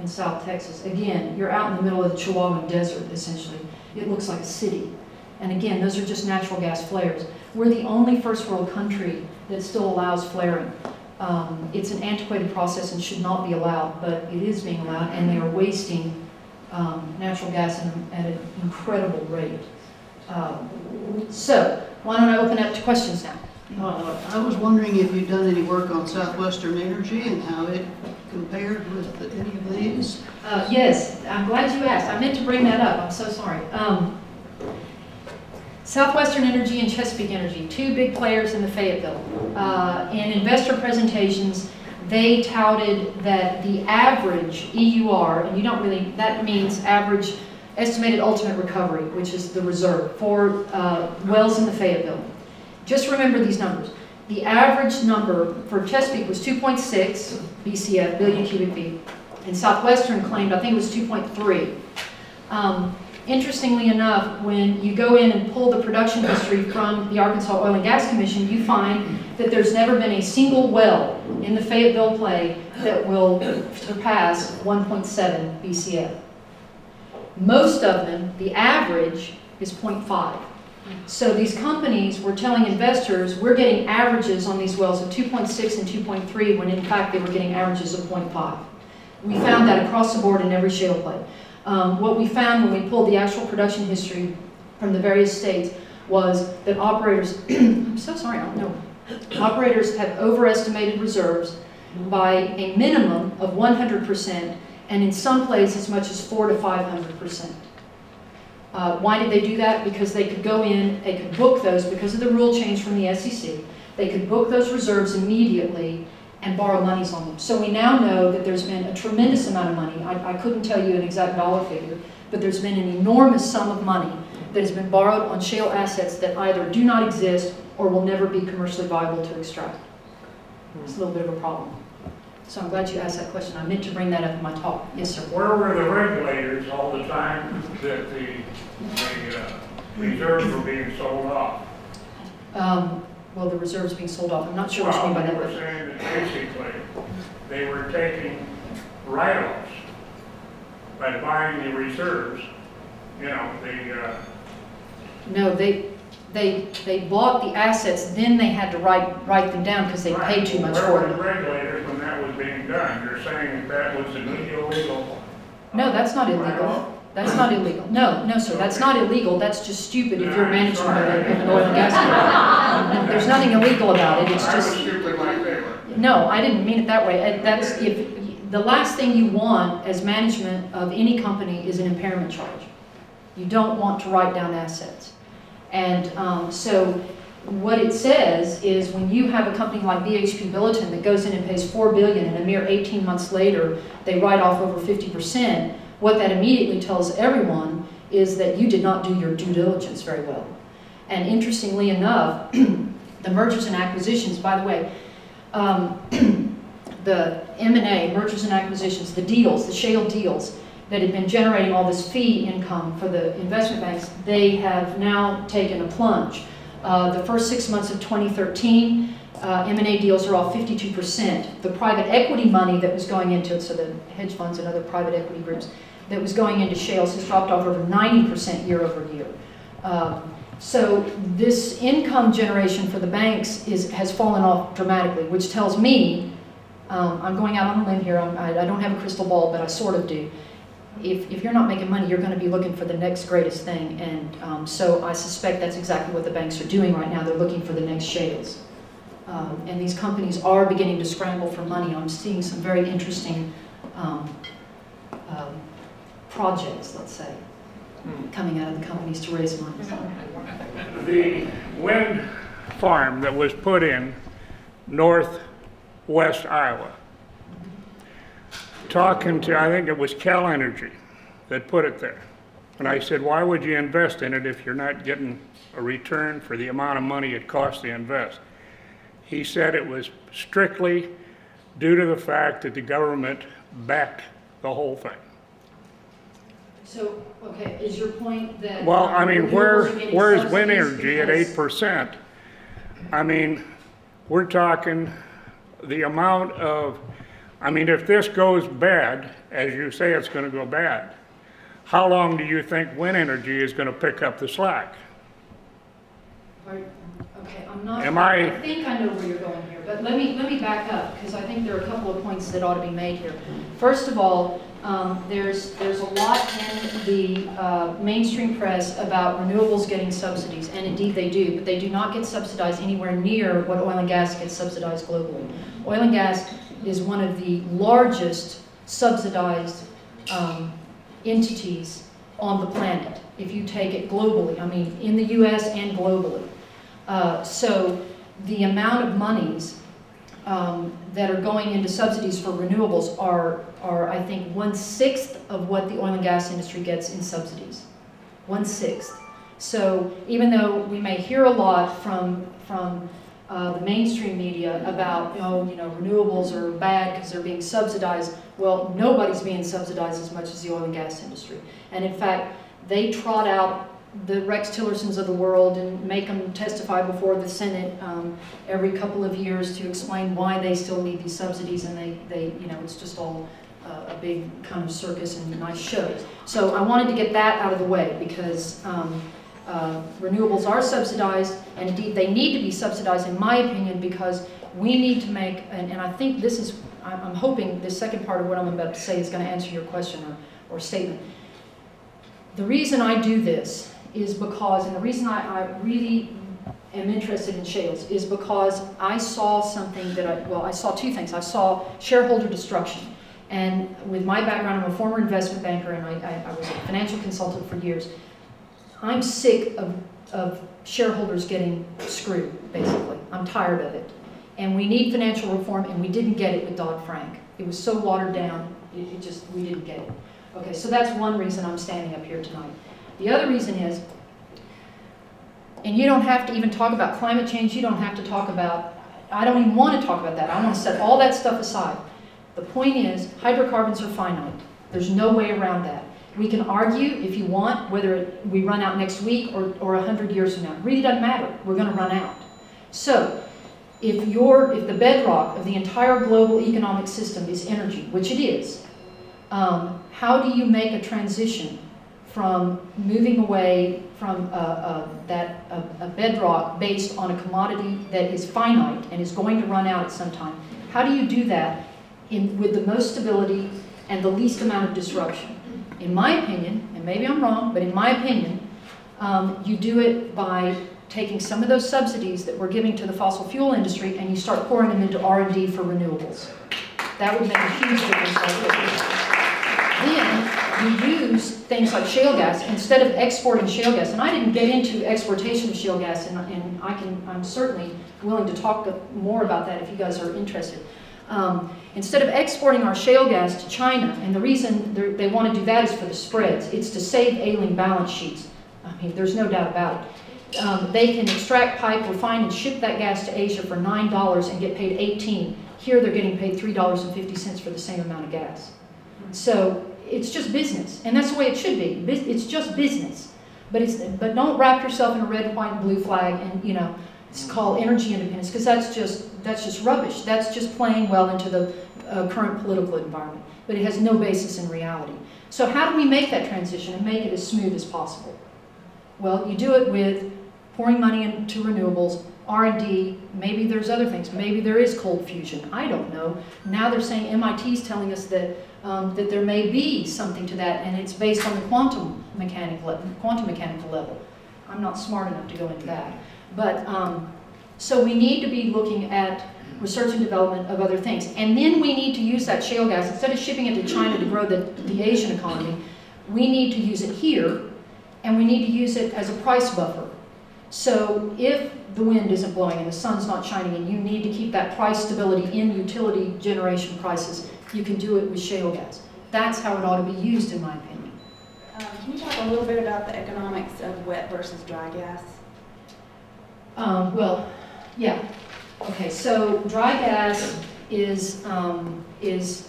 in South Texas. Again, you're out in the middle of the Chihuahuan Desert, essentially. It looks like a city. And again, those are just natural gas flares. We're the only first world country that still allows flaring. Um, it's an antiquated process and should not be allowed, but it is being allowed, and they are wasting um, natural gas at an incredible rate. Um, so, why don't I open up to questions now? Uh, I was wondering if you'd done any work on Southwestern Energy and how it compared with the- any of these? Uh, yes, I'm glad you asked. I meant to bring that up. I'm so sorry. Um, Southwestern Energy and Chesapeake Energy, two big players in the Fayetteville. Uh, In investor presentations, they touted that the average EUR, and you don't really, that means average estimated ultimate recovery, which is the reserve for uh, wells in the Fayetteville. Just remember these numbers. The average number for Chesapeake was 2.6 BCF, billion cubic feet, and Southwestern claimed, I think it was 2.3. Um, Interestingly enough, when you go in and pull the production history from the Arkansas Oil and Gas Commission, you find that there's never been a single well in the Fayetteville play that will surpass 1.7 BCF. Most of them, the average is 0.5. So these companies were telling investors, we're getting averages on these wells of 2.6 and 2.3, when in fact they were getting averages of 0.5. We found that across the board in every shale play. Um, what we found when we pulled the actual production history from the various states was that operators, I'm so sorry, I don't know, operators have overestimated reserves by a minimum of 100%, and in some places as much as 4 to 500%. Uh, why did they do that? Because they could go in, they could book those, because of the rule change from the SEC, they could book those reserves immediately and borrow monies on them. So we now know that there's been a tremendous amount of money. I, I couldn't tell you an exact dollar figure, but there's been an enormous sum of money that has been borrowed on shale assets that either do not exist or will never be commercially viable to extract. It's a little bit of a problem. So I'm glad you asked that question. I meant to bring that up in my talk. Yes, sir. Where were the regulators all the time that the, the uh, reserves were being sold off? Um, well, the reserves being sold off. I'm not sure what you mean by Well, that. they were but- saying that basically, they were taking write-offs by buying the reserves, you know, the, uh, No, they, they, they bought the assets, then they had to write, write them down because they paid too much Where for were the them. regulators that was being done? You're saying that that was illegal? No, that's not illegal. That's not illegal. No, no, sir, that's not illegal. That's just stupid if you're management of a- of an oil and gas company. There's nothing illegal about it, it's just, stupid like they were. no, I didn't mean it that way. That's, if, the last thing you want as management of any company is an impairment charge. You don't want to write down assets. And um, so what it says is when you have a company like BHP Billiton that goes in and pays four billion and a mere 18 months later, they write off over 50%, what that immediately tells everyone is that you did not do your due diligence very well. And interestingly enough, the mergers and acquisitions, by the way, um, the M&A, mergers and acquisitions, the deals, the shale deals that had been generating all this fee income for the investment banks, they have now taken a plunge. Uh, the first six months of 2013, uh, M&A deals are all 52%. The private equity money that was going into it, so the hedge funds and other private equity groups, that was going into shales has dropped off over 90% year over year. Um, so this income generation for the banks is, has fallen off dramatically, which tells me, um, I'm going out on a limb here, I'm- I, I don't have a crystal ball, but I sort of do. If, if you're not making money, you're going to be looking for the next greatest thing, and um, so I suspect that's exactly what the banks are doing right now. They're looking for the next shales. Um, and these companies are beginning to scramble for money. I'm seeing some very interesting um, um, projects, let's say, coming out of the companies to raise money. The wind farm that was put in northwest Iowa, talking to, I think it was Cal Energy that put it there. And I said, why would you invest in it if you're not getting a return for the amount of money it costs to invest? He said it was strictly due to the fact that the government backed the whole thing. So, okay, is your point that? Uh, well, I mean, where, where's wind energy at eight percent? I mean, we're talking the amount of, I mean, if this goes bad, as you say it's gonna go bad, how long do you think wind energy is gonna pick up the slack? Okay, I'm not. Am I- I think I know where you're going here, but let me, let me back up, because I think there are a couple of points that ought to be made here. First of all, um, there's, there's a lot in the uh, mainstream press about renewables getting subsidies, and indeed they do, but they do not get subsidized anywhere near what oil and gas gets subsidized globally. Oil and gas is one of the largest subsidized um, entities on the planet. if you take it globally, I mean, in the US and globally. Uh, So the amount of monies um, that are going into subsidies for renewables are, are, I think, one-sixth of what the oil and gas industry gets in subsidies. One-sixth. So even though we may hear a lot from, from uh, the mainstream media about, oh, you know, renewables are bad because they're being subsidized, well, nobody's being subsidized as much as the oil and gas industry. And in fact, they trot out the Rex Tillersons of the world and make them testify before the Senate um, every couple of years to explain why they still need these subsidies, and they, they you know, it's just all uh, a big kind of circus and nice shows. So I wanted to get that out of the way because um, uh, renewables are subsidized, and indeed they need to be subsidized, in my opinion, because we need to make, and, and I think this is, I'm, hoping the second part of what I'm about to say is going to answer your question or, or statement. The reason I do this is because, and the reason I, I really am interested in shales is because I saw something that I, well, I saw two things. I saw shareholder destruction. And with my background, I'm a former investment banker and I, I, I was a financial consultant for years. I'm sick of, of shareholders getting screwed, basically. I'm tired of it. And we need financial reform, and we didn't get it with Dodd-Frank. It was so watered down, it, it just, we didn't get it. Okay, so that's one reason I'm standing up here tonight. The other reason is, and you don't have to even talk about climate change, you don't have to talk about, I don't even want to talk about that. I want to set all that stuff aside. The point is, hydrocarbons are finite. There's no way around that. We can argue, if you want, whether we run out next week or, or 100 years from now. It really doesn't matter. We're going to run out. So, if, if the bedrock of the entire global economic system is energy, which it is, um, how do you make a transition from moving away from that a bedrock based on a commodity that is finite and is going to run out at some time? How do you do that in, with the most stability and the least amount of disruption? In my opinion, and maybe I'm wrong, but in my opinion, um, you do it by taking some of those subsidies that we're giving to the fossil fuel industry and you start pouring them into R&D for renewables. That would make a huge difference. Then you use things like shale gas instead of exporting shale gas. And I didn't get into exportation of shale gas, and, and I can, I'm certainly willing to talk more about that if you guys are interested. Um, instead of exporting our shale gas to China, and the reason they want to do that is for the spreads. It's to save ailing balance sheets. I mean, there's no doubt about it. Um, they can extract pipe, refine, and ship that gas to Asia for $9 and get paid 18 Here they're getting paid $3.50 for the same amount of gas. So it's just business, and that's the way it should be. It's just business. But, it's, but don't wrap yourself in a red, white, and blue flag and, you know, it's called energy independence, because that's just, that's just rubbish. That's just playing well into the uh, current political environment, but it has no basis in reality. So how do we make that transition and make it as smooth as possible? Well, you do it with pouring money into renewables, R&D, maybe there's other things. Maybe there is cold fusion. I don't know. Now they're saying MIT is telling us that um, that there may be something to that, and it's based on the quantum mechanical quantum mechanical level. I'm not smart enough to go into that, but um, so we need to be looking at research and development of other things, and then we need to use that shale gas instead of shipping it to China to grow the, the Asian economy. We need to use it here, and we need to use it as a price buffer. So if the wind isn't blowing and the sun's not shining and you need to keep that price stability in utility generation prices, you can do it with shale gas. That's how it ought to be used, in my opinion. Um, can you talk a little bit about the economics of wet versus dry gas? Um, well, yeah. Okay, so dry gas is, um, is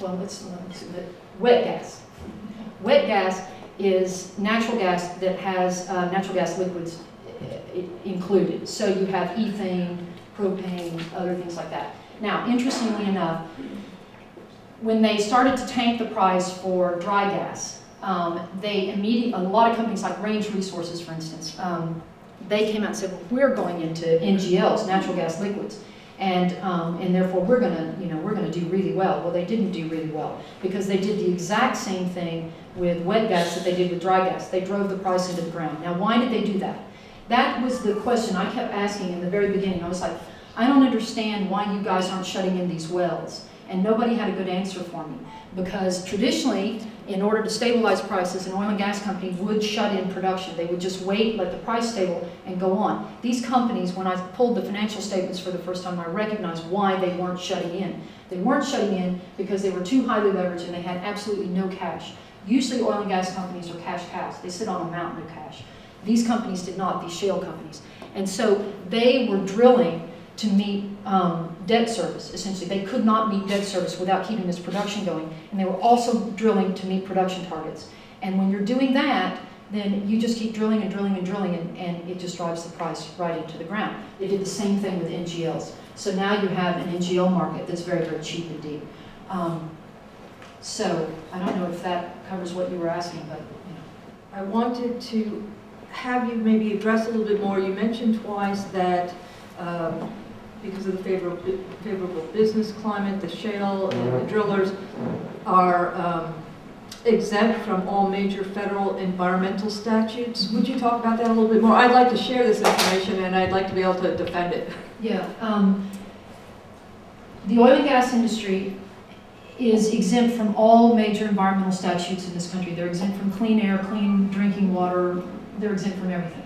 well, let's, let's wet gas. Wet gas is natural gas that has uh, natural gas liquids uh, included. So you have ethane, propane, other things like that. Now, interestingly enough, when they started to tank the price for dry gas, um, they immediately, a lot of companies like Range Resources, for instance, um, they came out and said, well, we're going into NGLs, natural gas liquids, and um, and therefore we're going to, you know, we're going to do really well. Well, they didn't do really well because they did the exact same thing with wet gas that they did with dry gas. They drove the price into the ground. Now, why did they do that? That was the question I kept asking in the very beginning. I was like, I don't understand why you guys aren't shutting in these wells and nobody had a good answer for me because traditionally in order to stabilize prices, an oil and gas company would shut in production. They would just wait, let the price stable, and go on. These companies, when I pulled the financial statements for the first time, I recognized why they weren't shutting in. They weren't shutting in because they were too highly leveraged and they had absolutely no cash. Usually oil and gas companies are cash cows. They sit on a mountain of cash. These companies did not, these shale companies. And so they were drilling to meet um, debt service, essentially. They could not meet debt service without keeping this production going. And they were also drilling to meet production targets. And when you're doing that, then you just keep drilling and drilling and drilling, and, and it just drives the price right into the ground. They did the same thing with NGLs. So now you have an NGL market that's very, very cheap indeed. Um, so I don't know if that covers what you were asking, but you know. I wanted to have you maybe address a little bit more. You mentioned twice that um, because of the favorable, favorable business climate, the shale and the drillers are um, exempt from all major federal environmental statutes. Would you talk about that a little bit more? I'd like to share this information and I'd like to be able to defend it. Yeah, um, the oil and gas industry is exempt from all major environmental statutes in this country. They're exempt from clean air, clean drinking water, they're exempt from everything.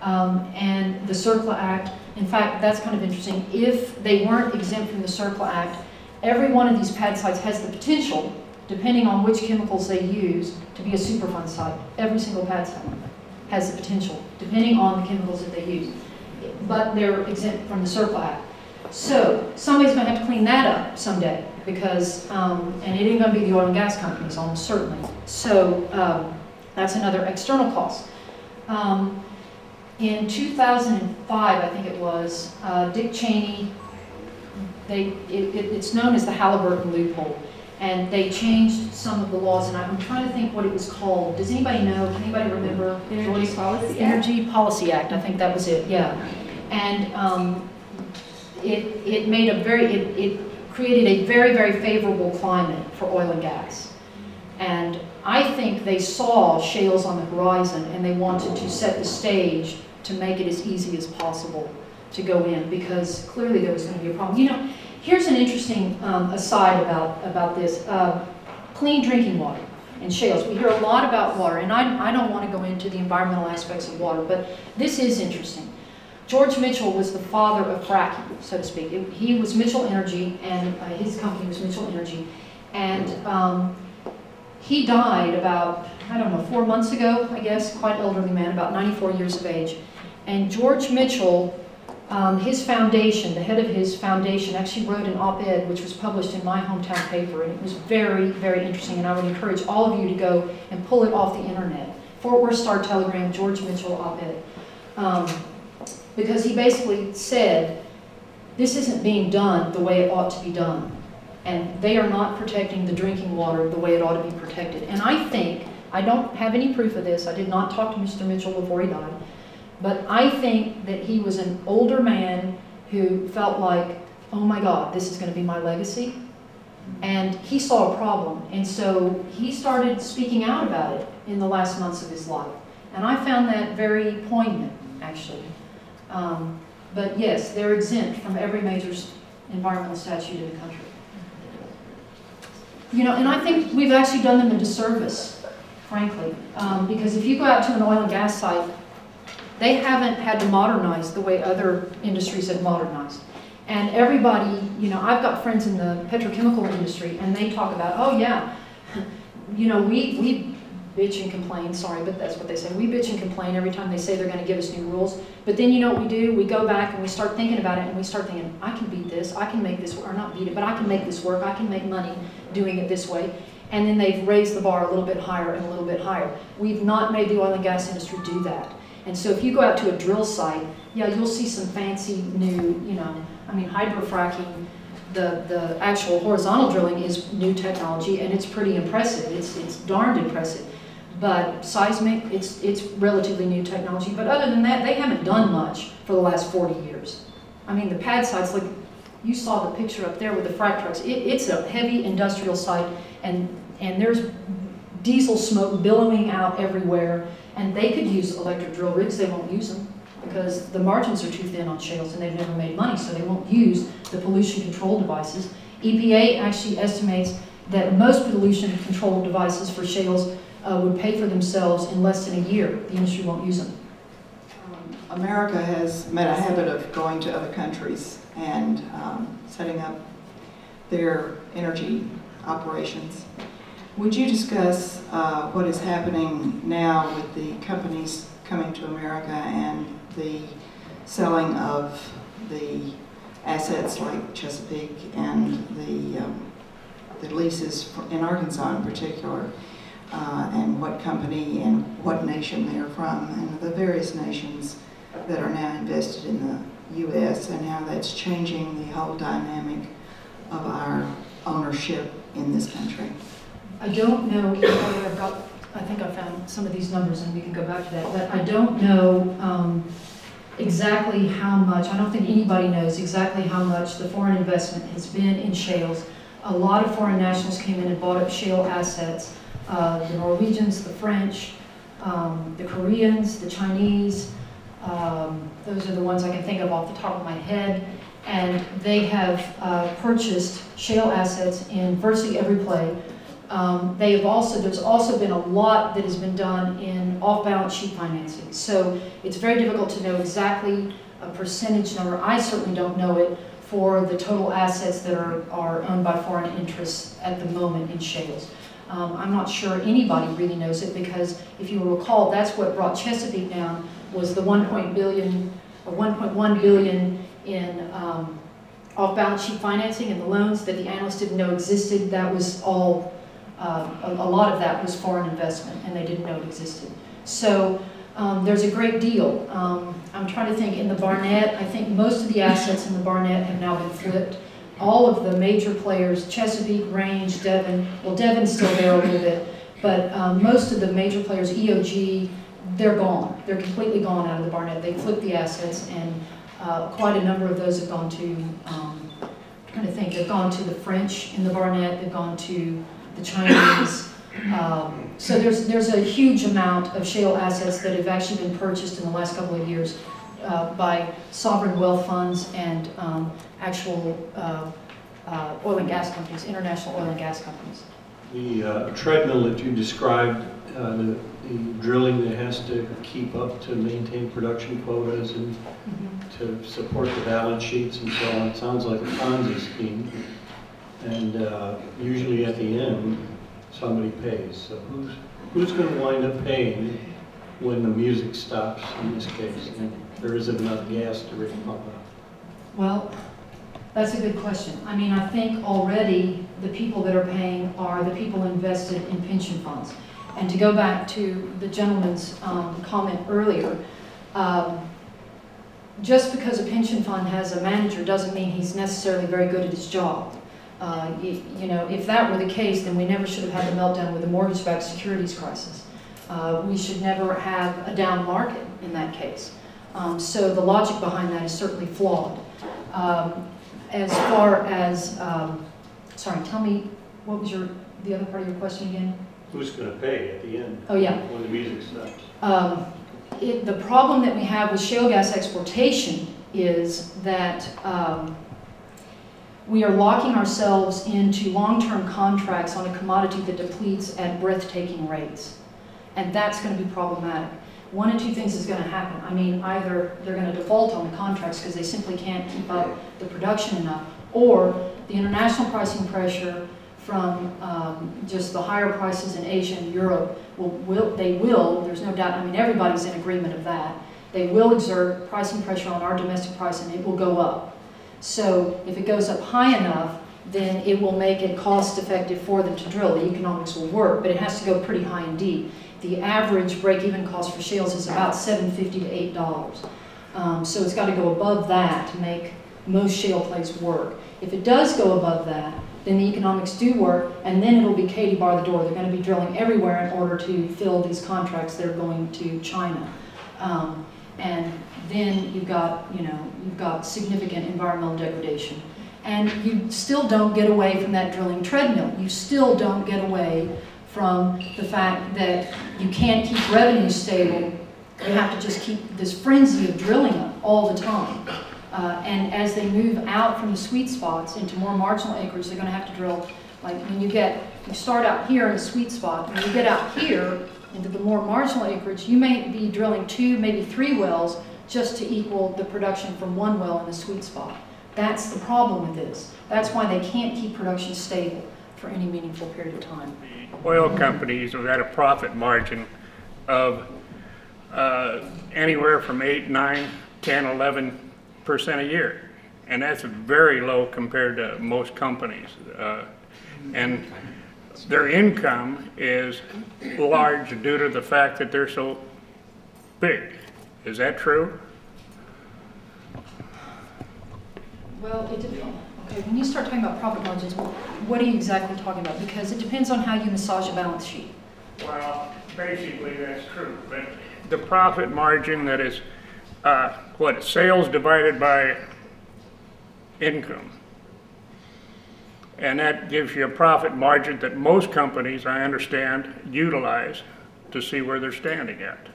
Um, and the CERCLA Act, in fact, that's kind of interesting. If they weren't exempt from the CERCLA Act, every one of these pad sites has the potential, depending on which chemicals they use, to be a Superfund site. Every single pad site has the potential, depending on the chemicals that they use. But they're exempt from the CERCLA Act. So somebody's going to have to clean that up someday because, um, and it ain't going to be the oil and gas companies, almost certainly. So um, that's another external cost. Um, in 2005, I think it was, uh, Dick Cheney, they, it, it, it's known as the Halliburton loophole. And they changed some of the laws, and I'm trying to think what it was called. Does anybody know? Can anybody remember? Energy Policy Act? Energy Policy Act, I think that was it, yeah. And um, it, it made a very, it, it created a very, very favorable climate for oil and gas. And I think they saw shales on the horizon and they wanted to set the stage to make it as easy as possible to go in because clearly there was going to be a problem. You know, here's an interesting um, aside about, about this. Uh, clean drinking water and shales. We hear a lot about water, and I, I don't want to go into the environmental aspects of water, but this is interesting. George Mitchell was the father of fracking, so to speak. It, he was Mitchell Energy, and uh, his company was Mitchell Energy. And um, he died about, I don't know, four months ago, I guess, quite elderly man, about 94 years of age. And George Mitchell, um, his foundation, the head of his foundation, actually wrote an op-ed which was published in my hometown paper, and it was very, very interesting, and I would encourage all of you to go and pull it off the internet. Fort Worth Star Telegram, George Mitchell op-ed. Um, because he basically said, this isn't being done the way it ought to be done. And they are not protecting the drinking water the way it ought to be protected. And I think, I don't have any proof of this, I did not talk to Mr. Mitchell before he died, but I think that he was an older man who felt like, oh my God, this is going to be my legacy. And he saw a problem. And so he started speaking out about it in the last months of his life. And I found that very poignant, actually. Um, but yes, they're exempt from every major environmental statute in the country. You know, and I think we've actually done them a disservice, frankly, um, because if you go out to an oil and gas site, they haven't had to modernize the way other industries have modernized. And everybody, you know, I've got friends in the petrochemical industry, and they talk about, oh yeah, you know, we, we bitch and complain, sorry, but that's what they say. We bitch and complain every time they say they're going to give us new rules. But then you know what we do? We go back and we start thinking about it and we start thinking, I can beat this, I can make this, or not beat it, but I can make this work, I can make money doing it this way. And then they've raised the bar a little bit higher and a little bit higher. We've not made the oil and gas industry do that. And so if you go out to a drill site, yeah, you'll see some fancy new, you know, I mean, hydrofracking, the, the actual horizontal drilling is new technology and it's pretty impressive. It's, it's darned impressive. But seismic, it's, it's relatively new technology. But other than that, they haven't done much for the last 40 years. I mean, the pad sites, like you saw the picture up there with the frac trucks, it, it's a heavy industrial site and, and there's diesel smoke billowing out everywhere. And they could use electric drill rigs, they won't use them because the margins are too thin on shales and they've never made money, so they won't use the pollution control devices. EPA actually estimates that most pollution control devices for shales uh, would pay for themselves in less than a year. The industry won't use them. Um, America has made a habit of going to other countries and um, setting up their energy operations. Would you discuss uh, what is happening now with the companies coming to America and the selling of the assets like Chesapeake and the, um, the leases in Arkansas in particular, uh, and what company and what nation they are from, and the various nations that are now invested in the U.S. and how that's changing the whole dynamic of our ownership in this country. I don't know, I've got, I think I found some of these numbers and we can go back to that, but I don't know um, exactly how much, I don't think anybody knows exactly how much the foreign investment has been in shales. A lot of foreign nationals came in and bought up shale assets, uh, the Norwegians, the French, um, the Koreans, the Chinese, um, those are the ones I can think of off the top of my head. And they have uh, purchased shale assets in virtually every play. Um, They have also, there's also been a lot that has been done in off-balance sheet financing. So it's very difficult to know exactly a percentage number. I certainly don't know it for the total assets that are, are owned by foreign interests at the moment in shales. Um, I'm not sure anybody really knows it because if you recall, that's what brought Chesapeake down was the 1 point billion, or 1.1 billion in um, off-balance sheet financing and the loans that the analysts didn't know existed. That was all, uh, a, a lot of that was foreign investment and they didn't know it existed. So um, there's a great deal. Um, I'm trying to think in the Barnett, I think most of the assets in the Barnett have now been flipped. All of the major players, Chesapeake, Range, Devon, well Devon's still there a little bit, but um, most of the major players, EOG, they're gone. They're completely gone out of the Barnett. They flipped the assets and uh, quite a number of those have gone to, um, I'm trying to think, they've gone to the French in the Barnett, they've gone to the Chinese. Um, so there's, there's a huge amount of shale assets that have actually been purchased in the last couple of years uh, by sovereign wealth funds and um, actual uh, uh, oil and gas companies, international oil and gas companies. The uh, treadmill that you described, uh, the the drilling that has to keep up to maintain production quotas and to support the balance sheets and so on, sounds like a Ponzi scheme. And uh, usually at the end, somebody pays. So who's, who's going to wind up paying when the music stops in this case? And there isn't enough gas to rig pump up? Well, that's a good question. I mean, I think already the people that are paying are the people invested in pension funds. And to go back to the gentleman's um, comment earlier, um, just because a pension fund has a manager doesn't mean he's necessarily very good at his job. Uh, you, you know, if that were the case, then we never should have had the meltdown with the mortgage-backed securities crisis. Uh, we should never have a down market in that case. Um, so the logic behind that is certainly flawed. Um, as far as, um, sorry, tell me, what was your, the other part of your question again? Who's going to pay at the end Oh, yeah. when the music stops? Um, it, the problem that we have with shale gas exportation is that um, we are locking ourselves into long-term contracts on a commodity that depletes at breathtaking rates. And that's going to be problematic. One of two things is going to happen. I mean, either they're going to default on the contracts because they simply can't keep up the production enough, or the international pricing pressure from um, just the higher prices in Asia and Europe will, will, they will, there's no doubt, I mean, everybody's in agreement of that. They will exert pricing pressure on our domestic price and it will go up. So if it goes up high enough, then it will make it cost effective for them to drill. The economics will work, but it has to go pretty high indeed. The average break-even cost for shales is about $7.50 to $8. Um, so it's got to go above that to make most shale plays work. If it does go above that, then the economics do work, and then it'll be Katie bar the door. They're going to be drilling everywhere in order to fill these contracts that are going to China. Um, and then you've got, you know, you've got significant environmental degradation. And you still don't get away from that drilling treadmill. You still don't get away from the fact that you can't keep revenue stable. You have to just keep this frenzy of drilling all the time. Uh, and as they move out from the sweet spots into more marginal acreage, they're going to have to drill Like when you get, you start out here in a sweet spot, when you get out here into the more marginal acreage, you may be drilling two, maybe three wells just to equal the production from one well in the sweet spot. That's the problem with this. That's why they can't keep production stable for any meaningful period of time. Oil companies have had a profit margin of uh, anywhere from 8, 9, 10, 11 percent a year. And that's very low compared to most companies. Uh, And their income is large due to the fact that they're so big. Is that true? Well, it depends. Okay, when you start talking about profit margins, what are you exactly talking about? Because it depends on how you massage a balance sheet. Well, basically, that's true, but the profit margin that is, uh, what, sales divided by income. And that gives you a profit margin that most companies, I understand, utilize to see where they're standing at.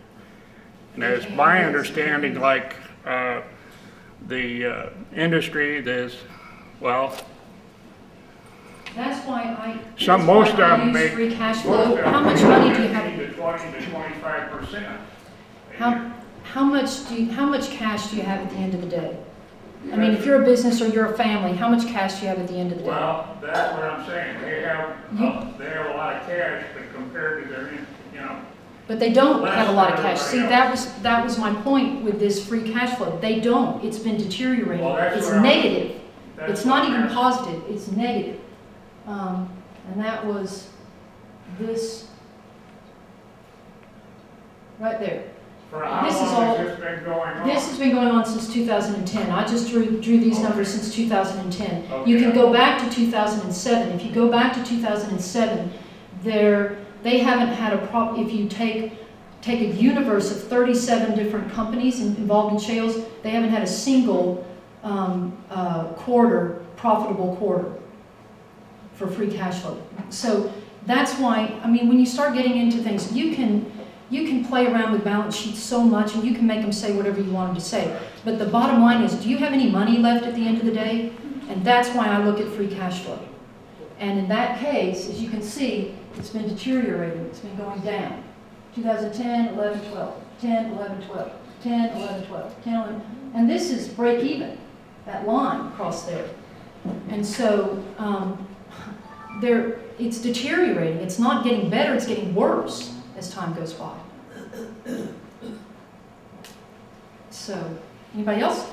And as my understanding, like, uh, the uh, industry, there's, well, That's why I. Some, that's most of them make. Free cash flow. How much money do you have? to twenty to twenty-five percent. How, how much do you, how much cash do you have at the end of the day? I mean, if you're a business or you're a family, how much cash do you have at the end of the day? Well, that's what I'm saying, they have, You- uh, they have a lot of cash, but compared to their, in- you know, But they don't have a lot of cash. See, that was, that was my point with this free cash flow. They don't. It's been deteriorating. Well, It's negative. It's not even positive, it's negative. Um, and that was this, right there. This is all- has this been going on? This has been going on since 2010. I just drew, drew these numbers since 2010. You can go back to 2007. If you go back to 2007, there, they haven't had a prop, if you take, take a universe of 37 different companies involved in shales, they haven't had a single um, uh, quarter, profitable quarter for free cash flow. So that's why, I mean, when you start getting into things, you can, you can play around with balance sheets so much and you can make them say whatever you want them to say. But the bottom line is, do you have any money left at the end of the day? And that's why I look at free cash flow. And in that case, as you can see, it's been deteriorating, it's been going down. 2010, 11, 12, 10, 11, 12, 10, 11, 12, 10, 11, and this is break even, that line across there. And so, um, there, it's deteriorating, it's not getting better, it's getting worse as time goes by. So, anybody else?